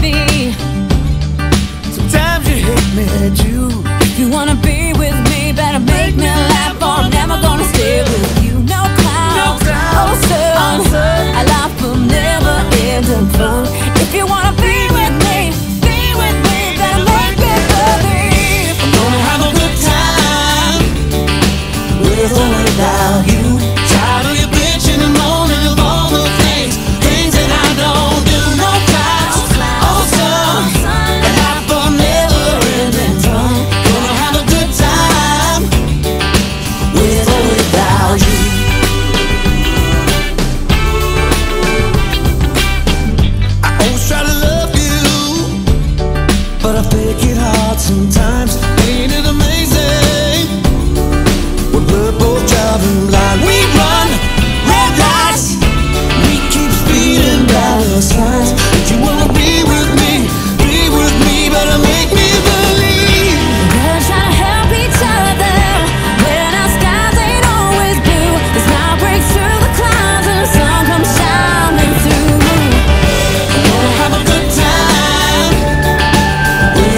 be. Sometimes you hate me, you. If you wanna be with me, better make, make me laugh or I'm never gonna.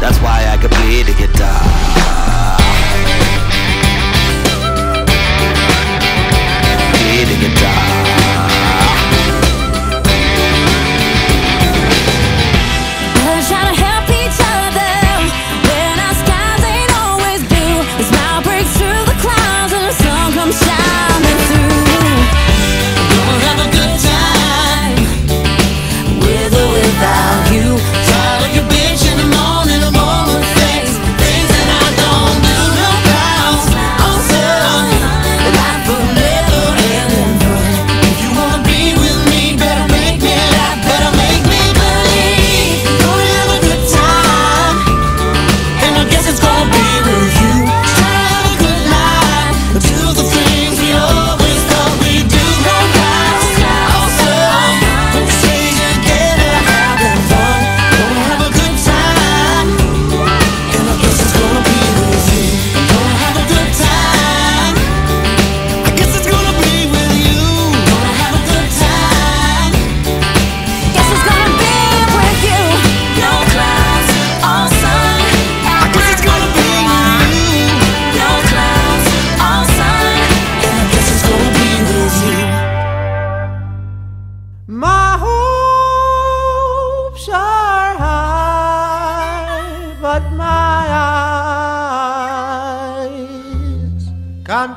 That's why I could play the guitar. Play the guitar.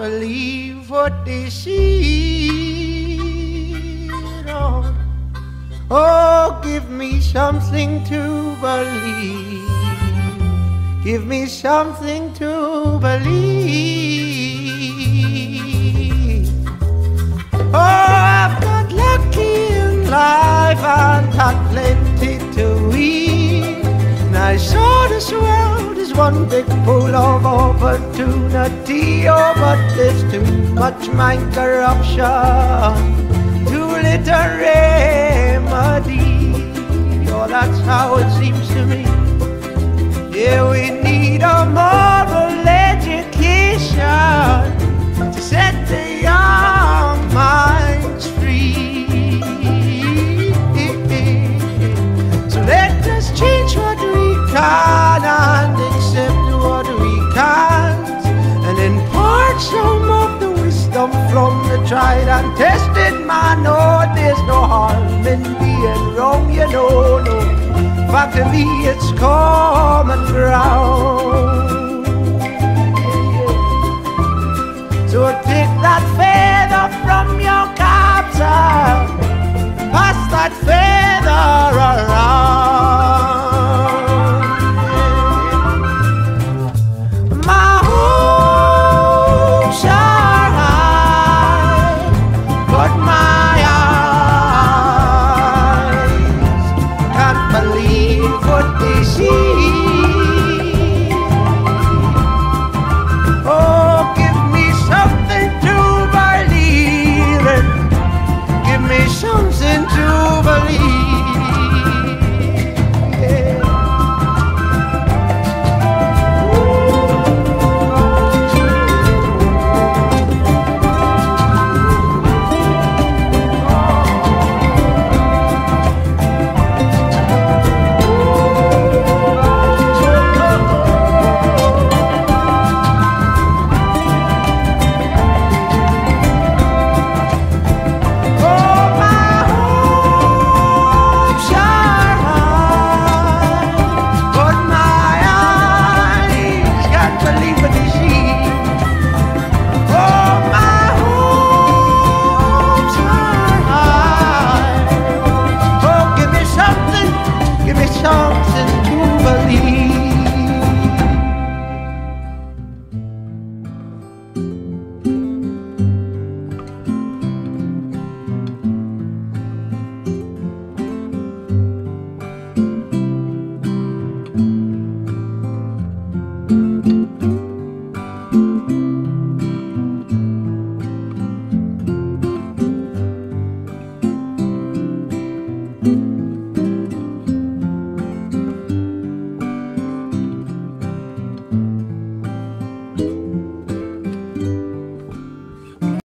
believe what they see. Oh, give me something to believe. Give me something to believe. Oh, I've got lucky in life. I'm not playing. one big pool of opportunity. Oh, but there's too much mind corruption, too little remedy. Oh, that's how it seems to me. Yeah, we need a moral. but to me it's common ground. So take that feather from your captor, pass that feather